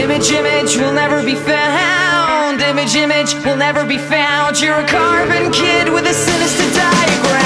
Image, image will never be found. Image, image will never be found. You're a carbon kid with a sinister diagram.